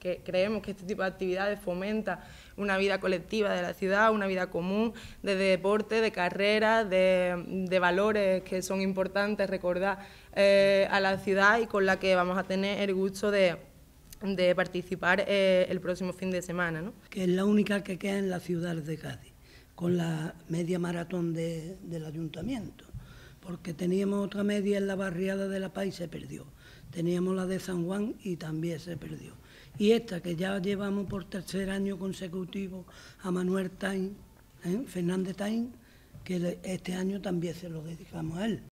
que, creemos que este tipo de actividades fomenta una vida colectiva de la ciudad, una vida común, de deporte, de carrera, de, valores que son importantes recordar eh, a la ciudad y con la que vamos a tener el gusto de, participar eh, el próximo fin de semana. ¿no? Que es la única que queda en la ciudad de Cádiz, con la media maratón del ayuntamiento, porque teníamos otra media en la barriada de La Paz y se perdió. Teníamos la de San Juan y también se perdió. Y esta que ya llevamos por tercer año consecutivo a Manuel Tain, ¿eh? Fernández Tain, que este año también se lo dedicamos a él.